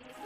Peace.